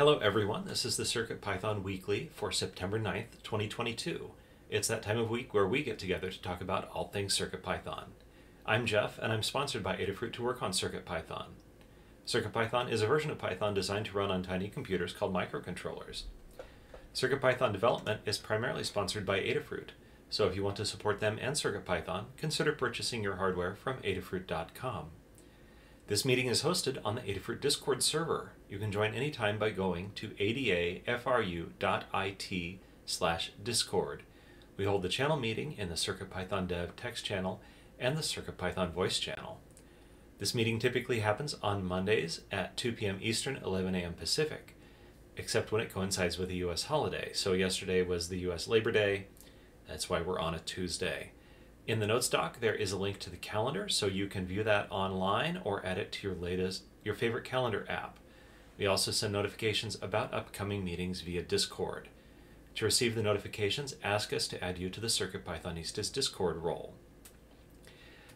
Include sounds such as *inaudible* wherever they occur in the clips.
Hello everyone, this is the CircuitPython Weekly for September 9th, 2022. It's that time of week where we get together to talk about all things CircuitPython. I'm Jeff, and I'm sponsored by Adafruit to work on CircuitPython. CircuitPython is a version of Python designed to run on tiny computers called microcontrollers. CircuitPython development is primarily sponsored by Adafruit, so if you want to support them and CircuitPython, consider purchasing your hardware from adafruit.com. This meeting is hosted on the Adafruit Discord server. You can join anytime by going to adafru.it slash discord. We hold the channel meeting in the CircuitPython dev text channel and the CircuitPython voice channel. This meeting typically happens on Mondays at 2 p.m. Eastern, 11 a.m. Pacific, except when it coincides with a U.S. holiday. So yesterday was the U.S. Labor Day. That's why we're on a Tuesday. In the notes doc, there is a link to the calendar, so you can view that online or add it to your latest, your favorite calendar app. We also send notifications about upcoming meetings via Discord. To receive the notifications, ask us to add you to the CircuitPythonistas Discord role.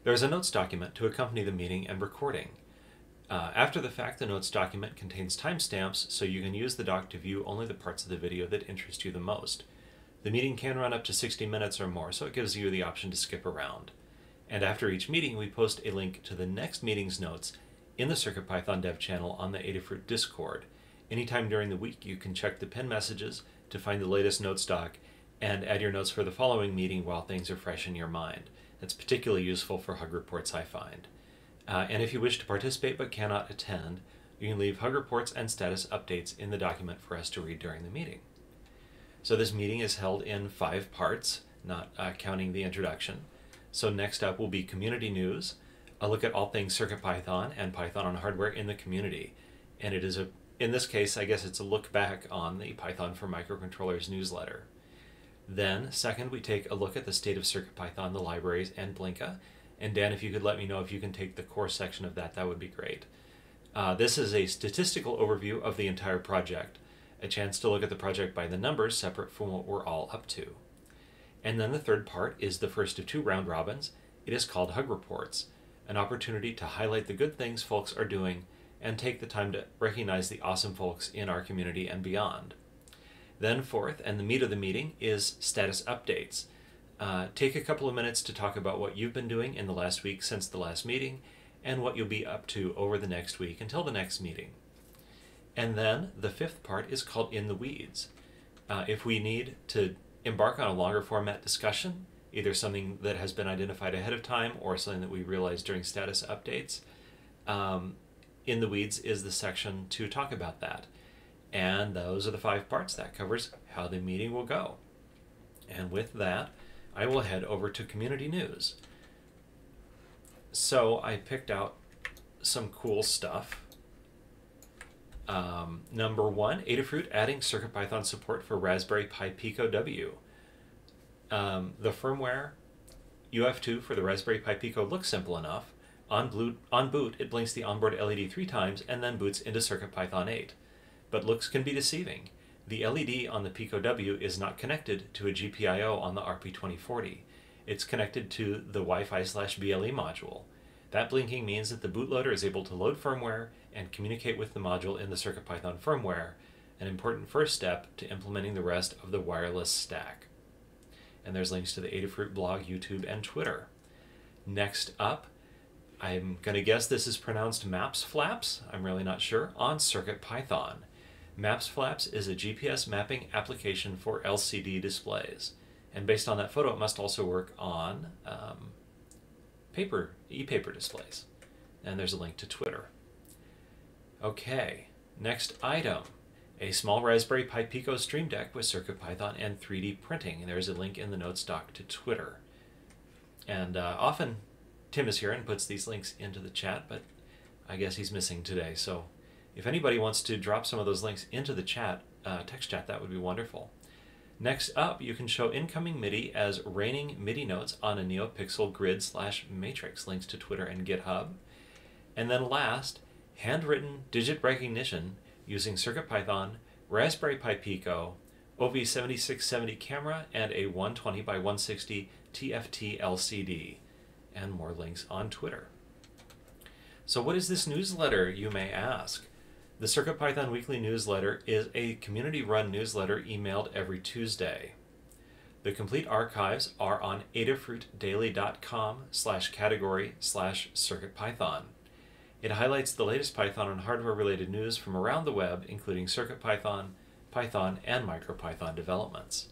There is a notes document to accompany the meeting and recording. Uh, after the fact, the notes document contains timestamps, so you can use the doc to view only the parts of the video that interest you the most. The meeting can run up to 60 minutes or more, so it gives you the option to skip around. And after each meeting, we post a link to the next meeting's notes in the CircuitPython dev channel on the Adafruit Discord. Anytime during the week, you can check the pin messages to find the latest notes doc and add your notes for the following meeting while things are fresh in your mind. That's particularly useful for hug reports, I find. Uh, and if you wish to participate but cannot attend, you can leave hug reports and status updates in the document for us to read during the meeting. So this meeting is held in five parts, not uh, counting the introduction. So next up will be community news, a look at all things CircuitPython and Python on hardware in the community. And it is a, in this case, I guess it's a look back on the Python for Microcontrollers newsletter. Then, second, we take a look at the state of CircuitPython, the libraries, and Blinka. And Dan, if you could let me know if you can take the core section of that, that would be great. Uh, this is a statistical overview of the entire project, a chance to look at the project by the numbers separate from what we're all up to. And then the third part is the first of two round robins. It is called Hug Reports, an opportunity to highlight the good things folks are doing and take the time to recognize the awesome folks in our community and beyond. Then, fourth, and the meat of the meeting, is status updates. Uh, take a couple of minutes to talk about what you've been doing in the last week since the last meeting and what you'll be up to over the next week until the next meeting. And then the fifth part is called In the Weeds. Uh, if we need to embark on a longer format discussion, either something that has been identified ahead of time or something that we realize during status updates, um, In the Weeds is the section to talk about that. And those are the five parts. That covers how the meeting will go. And with that, I will head over to community news. So I picked out some cool stuff. Um, number one, Adafruit adding CircuitPython support for Raspberry Pi Pico W. Um, the firmware UF2 for the Raspberry Pi Pico looks simple enough. On, on boot, it blinks the onboard LED three times and then boots into CircuitPython 8 but looks can be deceiving. The LED on the Pico W is not connected to a GPIO on the RP2040. It's connected to the Wi-Fi slash BLE module. That blinking means that the bootloader is able to load firmware and communicate with the module in the CircuitPython firmware, an important first step to implementing the rest of the wireless stack. And there's links to the Adafruit blog, YouTube, and Twitter. Next up, I'm going to guess this is pronounced Maps Flaps, I'm really not sure, on CircuitPython. Maps Flaps is a GPS mapping application for LCD displays. And based on that photo, it must also work on um, paper, e-paper displays. And there's a link to Twitter. Okay, next item. A small Raspberry Pi Pico Stream Deck with CircuitPython and 3D printing. And there's a link in the notes doc to Twitter. And uh, often Tim is here and puts these links into the chat, but I guess he's missing today. So if anybody wants to drop some of those links into the chat, uh, text chat, that would be wonderful. Next up, you can show incoming MIDI as raining MIDI notes on a NeoPixel grid slash matrix, links to Twitter and GitHub. And then last, handwritten digit recognition using CircuitPython, Raspberry Pi Pico, OV7670 camera, and a 120 by 160 TFT LCD. And more links on Twitter. So what is this newsletter, you may ask? The CircuitPython Weekly Newsletter is a community run newsletter emailed every Tuesday. The complete archives are on adafruitdaily.com slash category slash CircuitPython. It highlights the latest Python and hardware related news from around the web, including CircuitPython, Python, and MicroPython developments.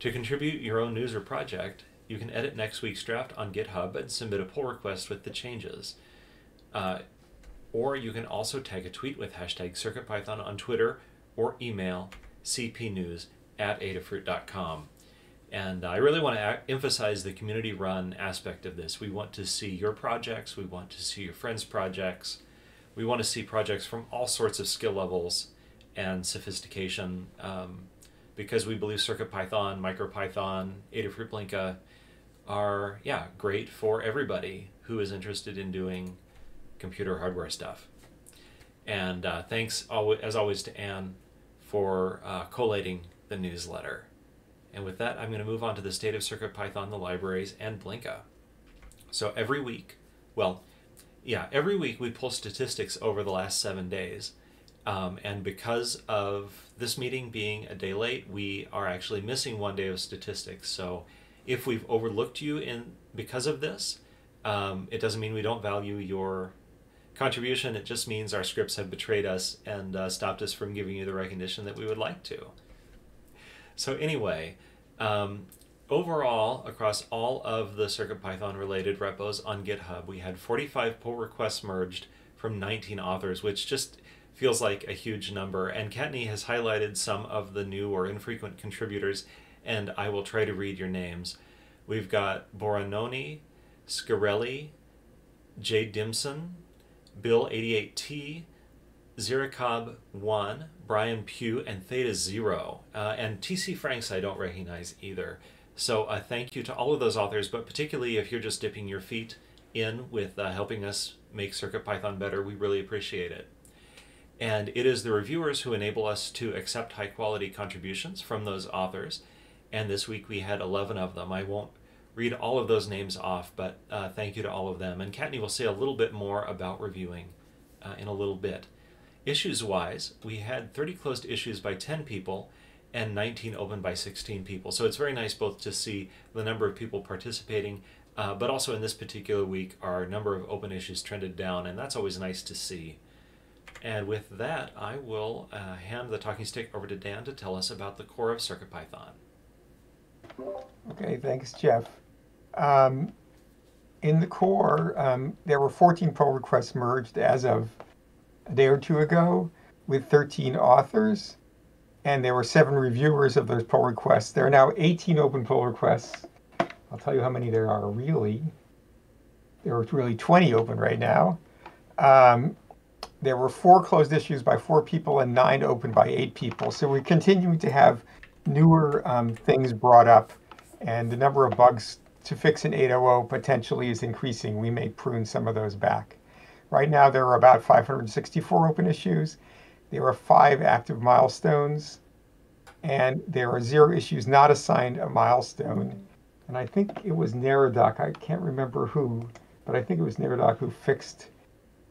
To contribute your own news or project, you can edit next week's draft on GitHub and submit a pull request with the changes. Uh, or you can also tag a tweet with hashtag CircuitPython on Twitter or email cpnews at adafruit.com. And I really want to emphasize the community run aspect of this. We want to see your projects, we want to see your friends' projects, we want to see projects from all sorts of skill levels and sophistication um, because we believe CircuitPython, MicroPython, Adafruit Blinka are, yeah, great for everybody who is interested in doing computer hardware stuff. And uh, thanks, as always, to Anne for uh, collating the newsletter. And with that, I'm going to move on to the state of CircuitPython, the libraries, and Blinka. So every week, well, yeah, every week we pull statistics over the last seven days. Um, and because of this meeting being a day late, we are actually missing one day of statistics. So if we've overlooked you in because of this, um, it doesn't mean we don't value your contribution. It just means our scripts have betrayed us and uh, stopped us from giving you the recognition that we would like to. So anyway, um, overall, across all of the CircuitPython related repos on GitHub, we had 45 pull requests merged from 19 authors, which just feels like a huge number. And Kattni has highlighted some of the new or infrequent contributors, and I will try to read your names. We've got Boranoni, Scarelli, Jay Dimson, Bill88T, Ziracob 1, Brian Pugh, and Theta Zero. Uh, and TC Franks I don't recognize either. So uh, thank you to all of those authors, but particularly if you're just dipping your feet in with uh, helping us make CircuitPython better, we really appreciate it. And it is the reviewers who enable us to accept high quality contributions from those authors. And this week we had 11 of them. I won't read all of those names off, but uh, thank you to all of them. And Kattni will say a little bit more about reviewing uh, in a little bit. Issues wise, we had 30 closed issues by 10 people and 19 open by 16 people. So it's very nice both to see the number of people participating, uh, but also in this particular week, our number of open issues trended down, and that's always nice to see. And with that, I will uh, hand the talking stick over to Dan to tell us about the core of CircuitPython. Okay, thanks, Jeff. Um, in the core, um, there were 14 pull requests merged as of a day or two ago with 13 authors, and there were seven reviewers of those pull requests. There are now 18 open pull requests. I'll tell you how many there are really. There are really 20 open right now. Um, there were four closed issues by four people and nine open by eight people. So we're continuing to have newer um, things brought up, and the number of bugs to fix in 8.0 potentially is increasing. We may prune some of those back. Right now, there are about 564 open issues. There are five active milestones, and there are zero issues not assigned a milestone. And I think it was Neradoc, I can't remember who, but I think it was Neradoc who fixed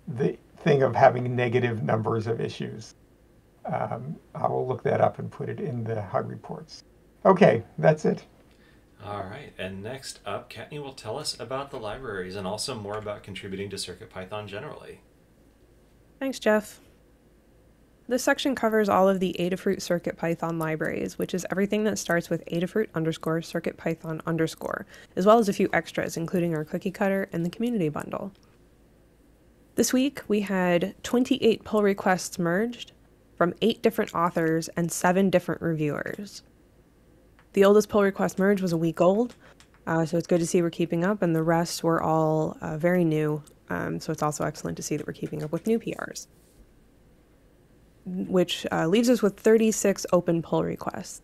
the thing of having negative numbers of issues. Um, I will look that up and put it in the HUG reports. Okay, that's it. All right, and next up, Kattni will tell us about the libraries and also more about contributing to CircuitPython generally. Thanks, Jeff. This section covers all of the Adafruit CircuitPython libraries, which is everything that starts with Adafruit underscore CircuitPython underscore, as well as a few extras, including our cookie cutter and the community bundle. This week, we had 28 pull requests merged from eight different authors and seven different reviewers. The oldest pull request merge was a week old, uh, so it's good to see we're keeping up, and the rest were all uh, very new. Um, so it's also excellent to see that we're keeping up with new PRs, which uh, leaves us with 36 open pull requests.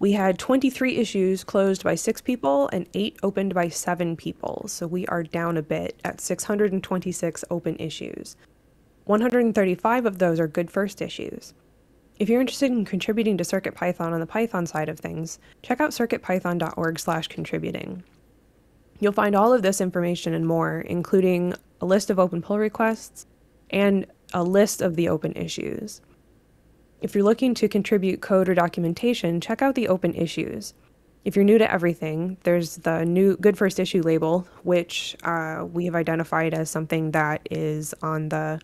We had 23 issues closed by six people and eight opened by seven people, so we are down a bit at 626 open issues. 135 of those are good first issues. If you're interested in contributing to CircuitPython on the Python side of things, check out circuitpython.org/contributing. You'll find all of this information and more, including a list of open pull requests and a list of the open issues. If you're looking to contribute code or documentation, check out the open issues. If you're new to everything, there's the new Good First Issue label, which uh, we have identified as something that is on the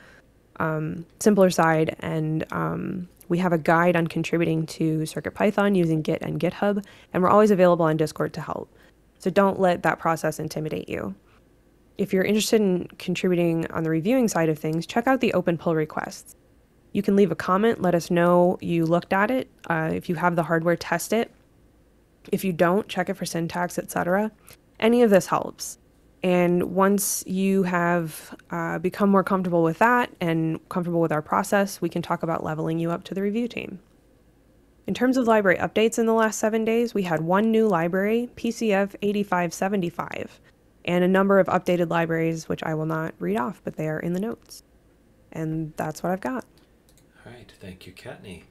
um, simpler side, and um, we have a guide on contributing to CircuitPython using Git and GitHub, and we're always available on Discord to help. So don't let that process intimidate you. If you're interested in contributing on the reviewing side of things, check out the open pull requests. You can leave a comment, let us know you looked at it. Uh, if you have the hardware, test it. If you don't, check it for syntax, etc. Any of this helps. And once you have uh, become more comfortable with that and comfortable with our process, we can talk about leveling you up to the review team. In terms of library updates in the last seven days, we had one new library, PCF 8575, and a number of updated libraries, which I will not read off, but they are in the notes. And that's what I've got. All right, thank you, Kattni.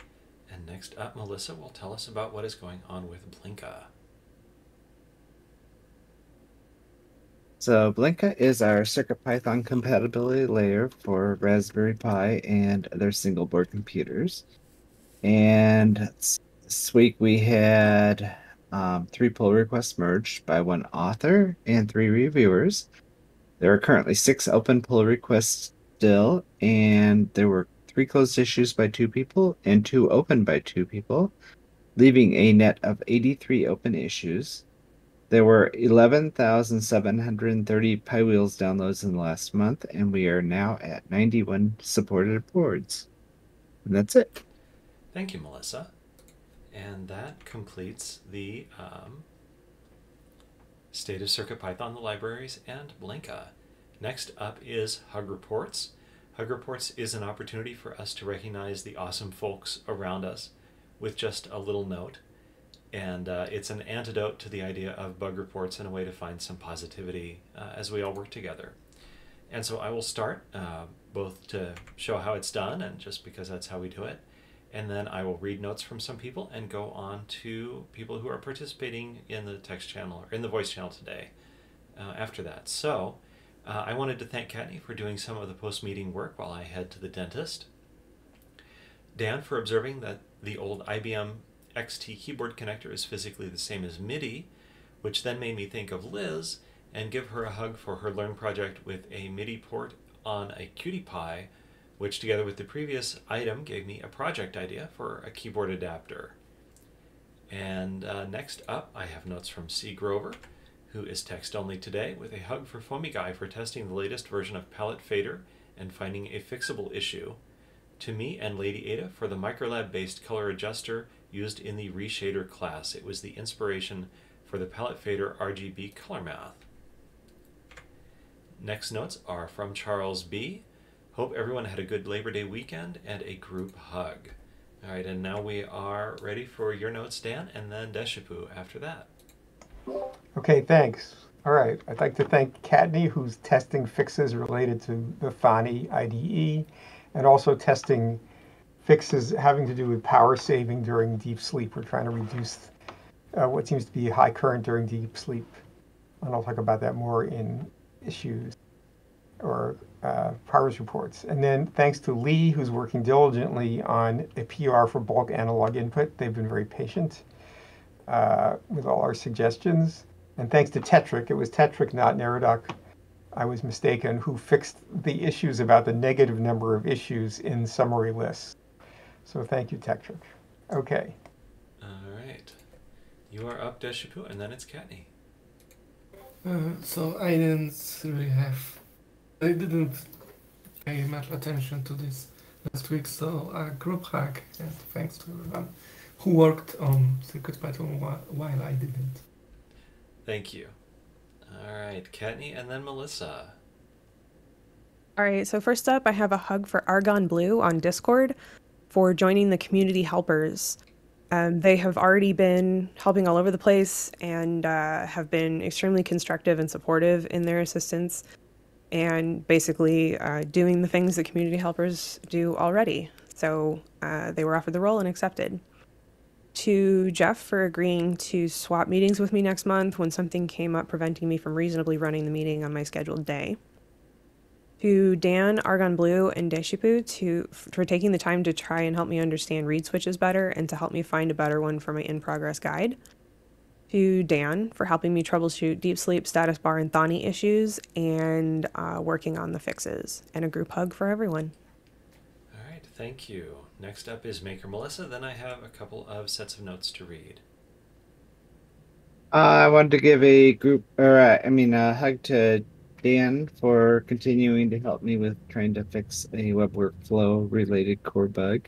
And next up, Melissa will tell us about what is going on with Blinka. So Blinka is our CircuitPython compatibility layer for Raspberry Pi and other single board computers. And this week we had um, three pull requests merged by one author and three reviewers. There are currently six open pull requests still, and there were three closed issues by two people and two open by two people, leaving a net of 83 open issues. There were 11,730 PyWheels downloads in the last month, and we are now at 91 supported boards. And that's it. Thank you, Melissa. And that completes the um, state of CircuitPython, the libraries, and Blinka. Next up is Hug Reports. Hug Reports is an opportunity for us to recognize the awesome folks around us with just a little note. And uh, it's an antidote to the idea of bug reports and a way to find some positivity uh, as we all work together. And so I will start uh, both to show how it's done and just because that's how we do it. And then I will read notes from some people and go on to people who are participating in the text channel or in the voice channel today uh, after that. So uh, I wanted to thank Kattni for doing some of the post meeting work while I head to the dentist. Dan for observing that the old IBM XT keyboard connector is physically the same as MIDI, which then made me think of Liz and give her a hug for her Learn project with a MIDI port on a QT Py, which together with the previous item gave me a project idea for a keyboard adapter. And uh, next up, I have notes from C. Grover, who is text only today, with a hug for FoamyGuy for testing the latest version of Palette Fader and finding a fixable issue. To me and Lady Ada for the Microlab based color adjuster used in the Reshader class. It was the inspiration for the Palette Fader RGB color math. Next notes are from Charles B. Hope everyone had a good Labor Day weekend and a group hug. All right, and now we are ready for your notes, Dan, and then Deshipu after that. Okay, thanks. All right, I'd like to thank Kattni, who's testing fixes related to the Thonny IDE, and also testing fixes having to do with power saving during deep sleep. We're trying to reduce uh, what seems to be high current during deep sleep. And I'll talk about that more in issues or uh, progress reports. And then thanks to Lee, who's working diligently on a PR for bulk analog input. They've been very patient uh, with all our suggestions. And thanks to Tekktrik, it was Tekktrik, not Neradoc, I was mistaken, who fixed the issues about the negative number of issues in summary lists. So thank you, Tekktrik. Okay. All right. You are up, Deshipu, and then it's Kattni. Uh, so I didn't really have, I didn't pay much attention to this last week. So a group hug, and thanks to everyone who worked on CircuitPython while I didn't. Thank you. All right, Kattni, and then Melissa. All right, so first up, I have a hug for Argon Blue on Discord for joining the community helpers. Um, they have already been helping all over the place and uh, have been extremely constructive and supportive in their assistance and basically uh, doing the things that community helpers do already. So uh, they were offered the role and accepted to Jeff for agreeing to swap meetings with me next month when something came up preventing me from reasonably running the meeting on my scheduled day. To Dan, Argon Blue, and Deshipu to for taking the time to try and help me understand reed switches better and to help me find a better one for my in progress guide. To Dan for helping me troubleshoot deep sleep, status bar, and Thonny issues and uh, working on the fixes. And a group hug for everyone. All right, thank you. Next up is Maker Melissa. Then I have a couple of sets of notes to read. Uh, I wanted to give a group, or uh, I mean, a hug to Dan for continuing to help me with trying to fix a web workflow related core bug.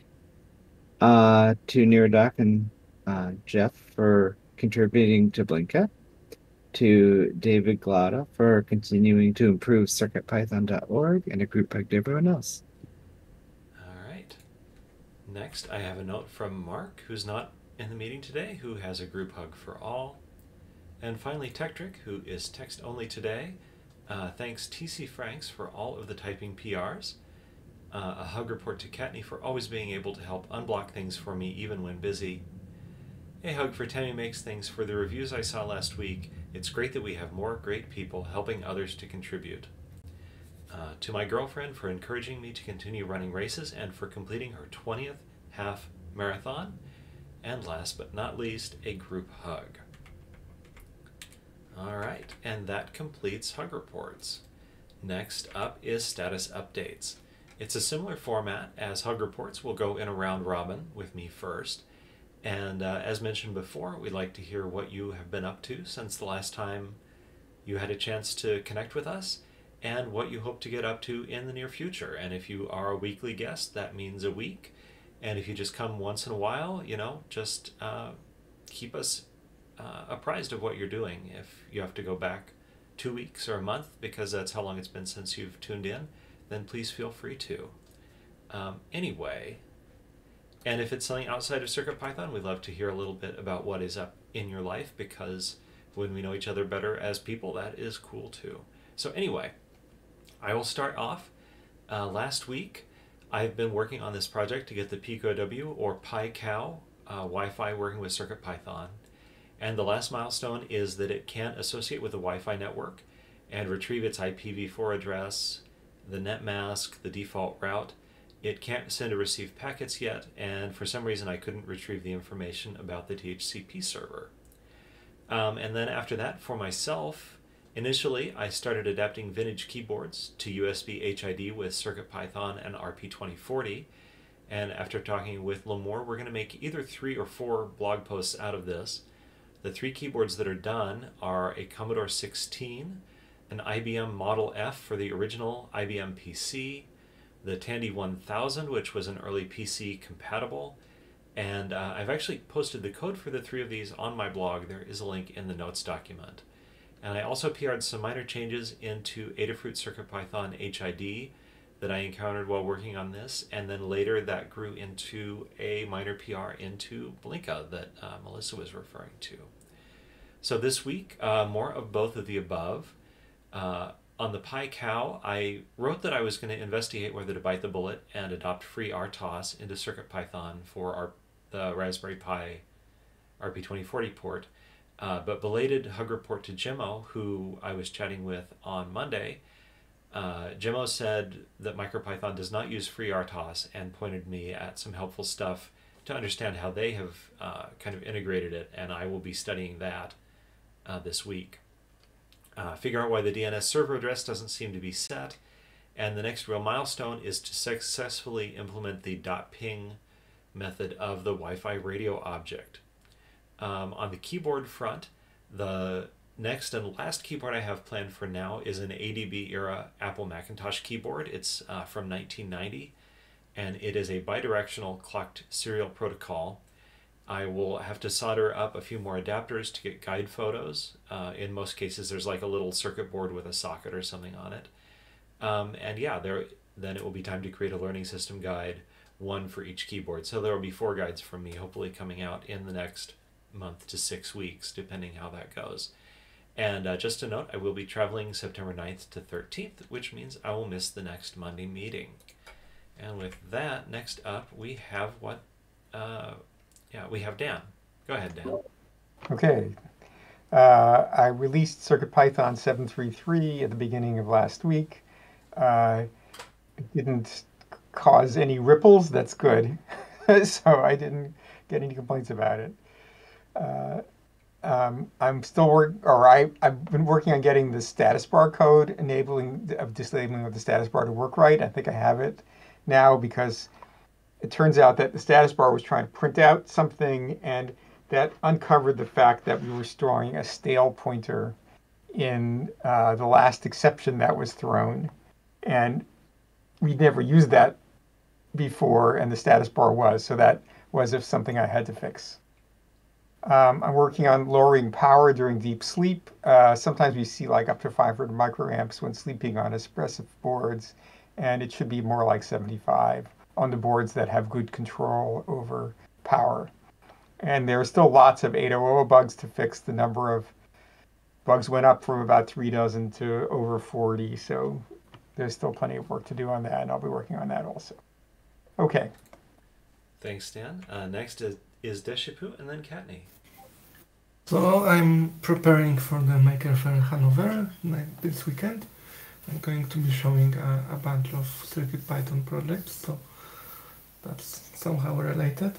Uh, to Neradoc and uh, Jeff for contributing to Blinka. To David Glaude for continuing to improve CircuitPython.org and a group hug to everyone else. All right. Next, I have a note from Mark, who's not in the meeting today, who has a group hug for all. And finally, Tekktrik, who is text only today, uh, thanks TC Franks for all of the typing PRs. Uh, a hug report to Kattni for always being able to help unblock things for me even when busy. A hug for Tammy Makes Things for the reviews I saw last week. It's great that we have more great people helping others to contribute. Uh, to my girlfriend for encouraging me to continue running races and for completing her 20th half marathon. And last but not least, a group hug. All right, and that completes Hug Reports. Next up is Status Updates. It's a similar format as Hug Reports. We'll go in a round robin with me first. And uh, as mentioned before, we'd like to hear what you have been up to since the last time you had a chance to connect with us and what you hope to get up to in the near future. And if you are a weekly guest, that means a week. And if you just come once in a while, you know, just uh, keep us uh, apprised of what you're doing. If you have to go back two weeks or a month because that's how long it's been since you've tuned in, then please feel free to. Um, anyway, and if it's something outside of circuit python we'd love to hear a little bit about what is up in your life because when we know each other better as people, that is cool too. So, anyway, I will start off. Uh, last week, I've been working on this project to get the PicoW or PyCow uh, Wi Fi working with CircuitPython. And the last milestone is that it can't associate with a Wi Fi network and retrieve its IPv4 address, the net mask, the default route. It can't send or receive packets yet, and for some reason I couldn't retrieve the information about the DHCP server. Um, and then after that, for myself, initially I started adapting vintage keyboards to USB HID with CircuitPython and RP2040. And after talking with Limor, we're going to make either three or four blog posts out of this. The three keyboards that are done are a Commodore 16, an IBM Model F for the original IBM PC, the Tandy 1000, which was an early PC compatible, and uh, I've actually posted the code for the three of these on my blog. There is a link in the notes document. And I also PR'd some minor changes into Adafruit CircuitPython HID that I encountered while working on this, and then later that grew into a minor PR into Blinka that uh, Melissa was referring to. So this week, uh, more of both of the above. Uh, on the Pi Cow, I wrote that I was going to investigate whether to bite the bullet and adopt FreeRTOS into CircuitPython for our, the Raspberry Pi RP2040 port. Uh, but belated hug report to Jimmo, who I was chatting with on Monday, uh, Jimmo said that MicroPython does not use FreeRTOS and pointed me at some helpful stuff to understand how they have uh, kind of integrated it, and I will be studying that uh, this week. Uh, figure out why the DNS server address doesn't seem to be set, and the next real milestone is to successfully implement the .ping method of the Wi-Fi radio object. Um, on the keyboard front, the next and last keyboard I have planned for now is an ADB era Apple Macintosh keyboard. It's uh, from 1990 and it is a bidirectional clocked serial protocol. I will have to solder up a few more adapters to get guide photos. Uh, in most cases, there's like a little circuit board with a socket or something on it. Um, and yeah, there then it will be time to create a learning system guide, one for each keyboard. So there will be four guides from me, hopefully coming out in the next month to six weeks, depending how that goes. And uh, just a note, I will be traveling September 9th to 13th, which means I will miss the next Monday meeting. And with that, next up, we have what, uh, yeah, we have Dan. Go ahead, Dan. Okay. Uh, I released CircuitPython 733 at the beginning of last week. Uh, it didn't cause any ripples. That's good. *laughs* so I didn't get any complaints about it. Uh, um, I'm still work, or I, I've been working on getting the status bar code enabling of disabling of the status bar to work right. I think I have it now because it turns out that the status bar was trying to print out something and that uncovered the fact that we were storing a stale pointer in uh, the last exception that was thrown. And we'd never used that before, and the status bar was. So that was if something I had to fix. Um, I'm working on lowering power during deep sleep. Uh, sometimes we see like up to 500 microamps when sleeping on Espressif boards, and it should be more like 75 on the boards that have good control over power. And there are still lots of 800 bugs to fix. The number of bugs went up from about three dozen to over 40, so there's still plenty of work to do on that, and I'll be working on that also. Okay. Thanks, Dan. Uh, next is, is Deshipu and then Kattni. So I'm preparing for the Maker Faire Hanover like, this weekend. I'm going to be showing a, a bunch of CircuitPython projects, so that's somehow related.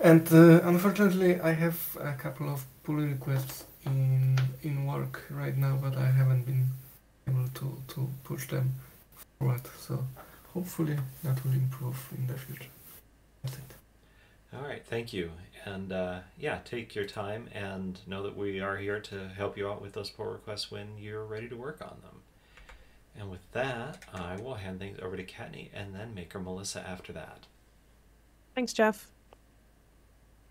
And uh, unfortunately, I have a couple of pull requests in in work right now, but I haven't been able to, to push them forward. So hopefully that will improve in the future. That's it. All right, thank you. And uh, yeah, take your time and know that we are here to help you out with those pull requests when you're ready to work on them. And with that, I will hand things over to Kattni and then Maker Melissa after that. Thanks, Jeff.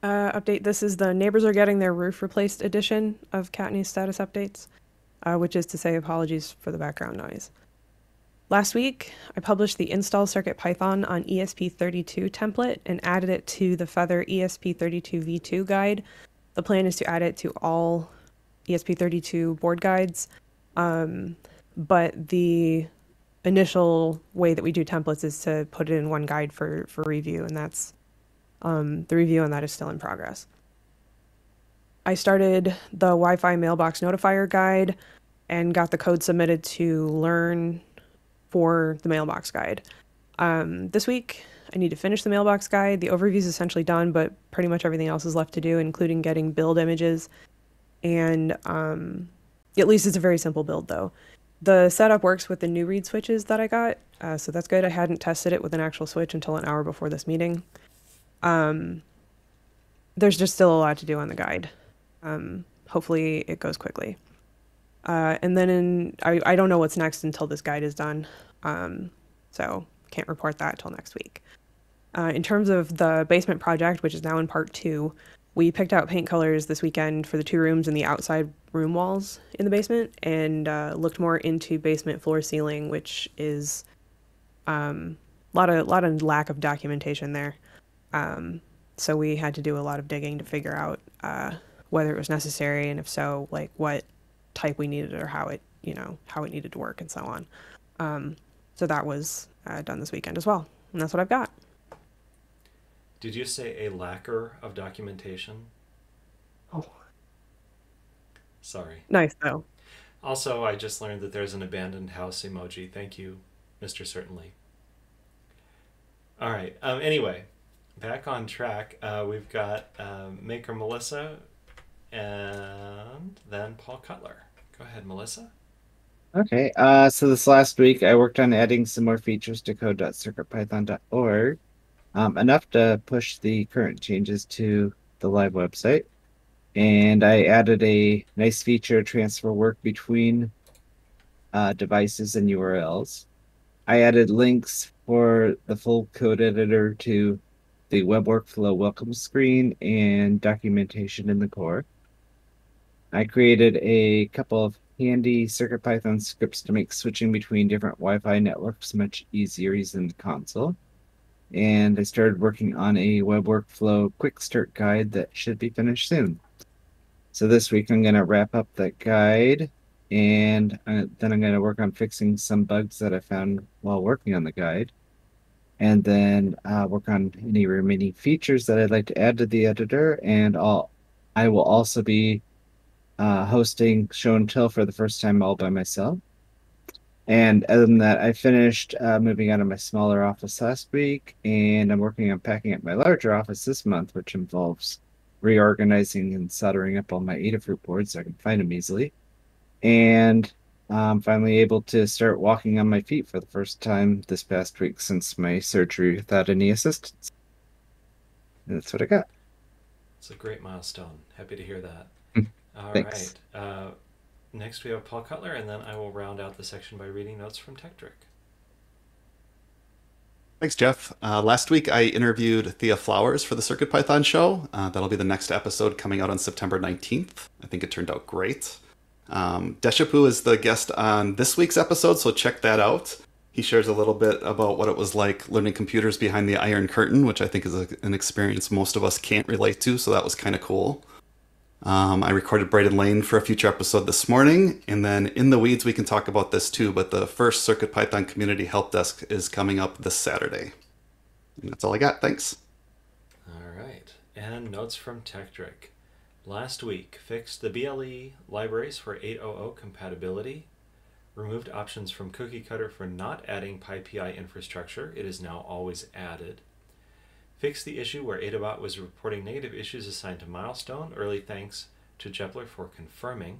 Uh, update this is the neighbors are getting their roof replaced edition of Kattni's status updates, uh, which is to say apologies for the background noise. Last week, I published the install circuit Python on ESP32 template and added it to the Feather ESP32 v2 guide. The plan is to add it to all ESP32 board guides, um, but the initial way that we do templates is to put it in one guide for, for review, and that's um, the review on that is still in progress. I started the Wi Fi mailbox notifier guide and got the code submitted to learn for the mailbox guide. Um, this week, I need to finish the mailbox guide. The overview is essentially done, but pretty much everything else is left to do, including getting build images. And um, at least it's a very simple build, though. The setup works with the new reed switches that I got, uh, so that's good. I hadn't tested it with an actual switch until an hour before this meeting. Um, there's just still a lot to do on the guide. Um, hopefully, it goes quickly. Uh, and then in, I, I don't know what's next until this guide is done. Um, so can't report that until next week. Uh, in terms of the basement project, which is now in part two, we picked out paint colors this weekend for the two rooms and the outside room walls in the basement and uh, looked more into basement floor sealing, which is a um, lot of lot of lack of documentation there. Um, so we had to do a lot of digging to figure out uh, whether it was necessary and if so, like what type we needed or how it, you know, how it needed to work and so on. Um, so that was uh, done this weekend as well. And that's what I've got. Did you say a lacquer of documentation? Oh. Sorry. Nice, though. Also, I just learned that there's an abandoned house emoji. Thank you, Mr. Certainly. All right. Um, anyway, back on track. Uh, we've got um, Maker Melissa and then Paul Cutler. Go ahead, Melissa. Okay, uh, so this last week I worked on adding some more features to code.circuitpython.org, um, enough to push the current changes to the live website. And I added a nice feature transfer work between uh, devices and URLs. I added links for the full code editor to the web workflow welcome screen and documentation in the core. I created a couple of handy CircuitPython scripts to make switching between different Wi-Fi networks much easier using the console. And I started working on a web workflow quick start guide that should be finished soon. So this week I'm going to wrap up that guide and uh, then I'm going to work on fixing some bugs that I found while working on the guide. And then uh, work on any remaining features that I'd like to add to the editor. And I'll, I will also be uh, hosting show and tell for the first time all by myself. And other than that, I finished uh, moving out of my smaller office last week, and I'm working on packing up my larger office this month, which involves reorganizing and soldering up all my Adafruit boards so I can find them easily. And I'm finally able to start walking on my feet for the first time this past week since my surgery without any assistance. And that's what I got. It's a great milestone. Happy to hear that. *laughs* All thanks. right. Uh, next, we have Paul Cutler, and then I will round out the section by reading notes from Tekktrik. Thanks, Jeff. Uh, last week I interviewed Thea Flowers for the CircuitPython show. Uh, that'll be the next episode coming out on September 19th. I think it turned out great. Um, Deshipu is the guest on this week's episode, so check that out. He shares a little bit about what it was like learning computers behind the Iron Curtain, which I think is a, an experience most of us can't relate to, so that was kind of cool. Um, I recorded Braden Lane for a future episode this morning, and then in the weeds we can talk about this too. But the first CircuitPython Community Help Desk is coming up this Saturday. And that's all I got. Thanks. All right. And notes from Tekktrik. Last week, fixed the BLE libraries for 8.0 compatibility, removed options from Cookie Cutter for not adding PyPI infrastructure. It is now always added. Fixed the issue where Adabot was reporting negative issues assigned to Milestone. Early thanks to Jepler for confirming.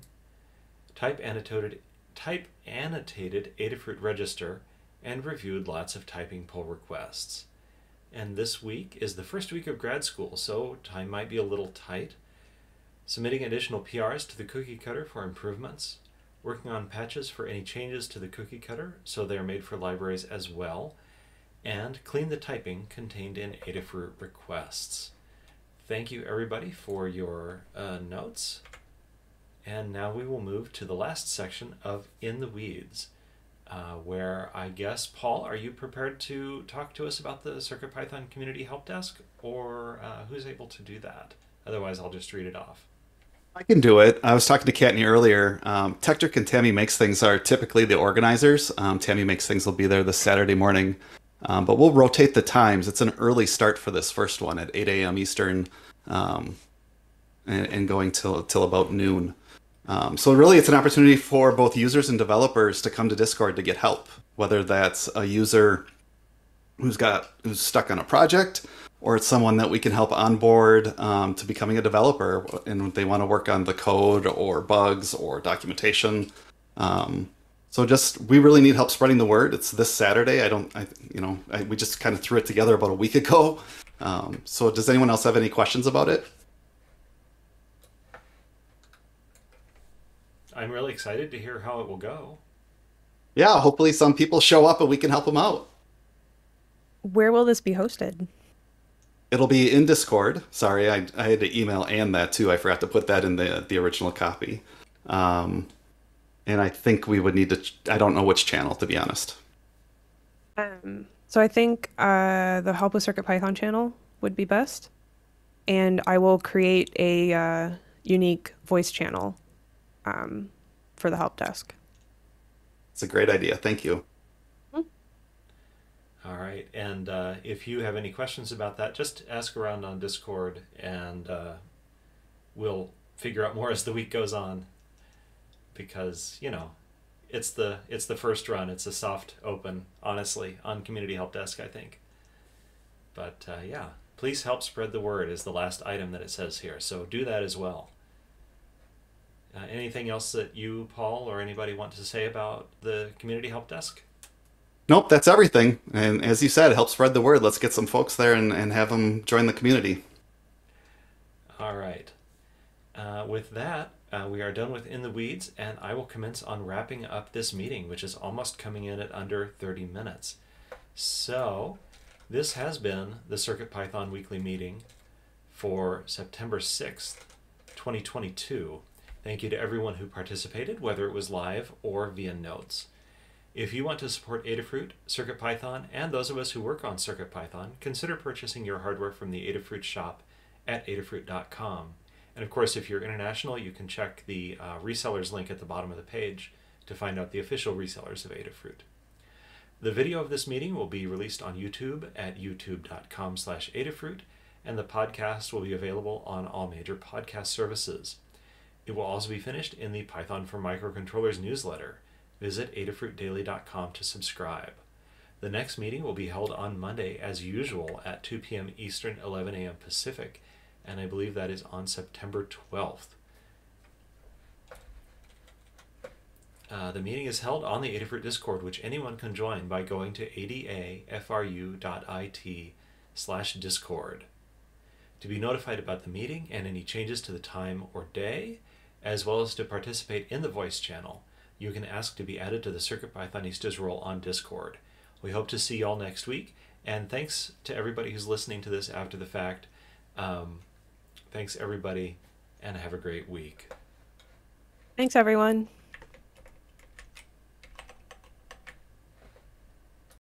Type annotated, type annotated Adafruit register and reviewed lots of typing pull requests. And this week is the first week of grad school, so time might be a little tight. Submitting additional PRs to the cookie cutter for improvements. Working on patches for any changes to the cookie cutter so they are made for libraries as well and clean the typing contained in Adafruit requests. Thank you, everybody, for your uh, notes. And now we will move to the last section of In the Weeds, uh, where I guess, Paul, are you prepared to talk to us about the CircuitPython Community Help Desk, or uh, who's able to do that? Otherwise, I'll just read it off. I can do it. I was talking to Kattni earlier. Um, Tekktrik and Tammy Makes Things are typically the organizers. Um, Tammy Makes Things will be there this Saturday morning. Um, but we'll rotate the times. It's an early start for this first one at 8 a.m. Eastern um, and, and, going till, till about noon. Um, so, really, it's an opportunity for both users and developers to come to Discord to get help, whether that's a user who's got who's stuck on a project or it's someone that we can help onboard um, to becoming a developer and they want to work on the code or bugs or documentation. Um, so just we really need help spreading the word. It's this Saturday. I don't, I you know, I, we just kind of threw it together about a week ago. Um, so does anyone else have any questions about it? I'm really excited to hear how it will go. Yeah, hopefully some people show up and we can help them out. Where will this be hosted? It'll be in Discord. Sorry, I, I had to email and that too. I forgot to put that in the the original copy. Um, and I think we would need to. I don't know which channel to be honest. Um, so I think uh, the Help with Circuit Python channel would be best, and I will create a uh, unique voice channel um, for the help desk. It's a great idea. Thank you. All right, and uh, if you have any questions about that, just ask around on Discord, and uh, we'll figure out more as the week goes on. Because you know, it's the it's the first run. It's a soft open, honestly, on Community Help Desk, I think. But uh, yeah, please help spread the word is the last item that it says here. So do that as well. Uh, anything else that you, Paul, or anybody want to say about the Community Help Desk? Nope, that's everything. And as you said, help spread the word. Let's get some folks there and, and have them join the community. All right. Uh, with that, uh, we are done with In the Weeds, and I will commence on wrapping up this meeting, which is almost coming in at under 30 minutes. So, this has been the CircuitPython weekly meeting for September 6th, 2022. Thank you to everyone who participated, whether it was live or via notes. If you want to support Adafruit, CircuitPython, and those of us who work on CircuitPython, consider purchasing your hardware from the Adafruit shop at adafruit.com. And of course, if you're international, you can check the uh, resellers link at the bottom of the page to find out the official resellers of Adafruit. The video of this meeting will be released on YouTube at youtube.com slash Adafruit, and the podcast will be available on all major podcast services. It will also be finished in the Python for Microcontrollers newsletter, visit adafruitdaily.com to subscribe. The next meeting will be held on Monday, as usual, at 2 p.m. Eastern, 11 a.m. Pacific, and I believe that is on September 12th. Uh, the meeting is held on the Adafruit Discord, which anyone can join by going to adafru.it slash discord. To be notified about the meeting and any changes to the time or day, as well as to participate in the voice channel, you can ask to be added to the CircuitPythonistas role on Discord. We hope to see you all next week, and thanks to everybody who's listening to this after the fact. Um, thanks, everybody, and have a great week. Thanks, everyone.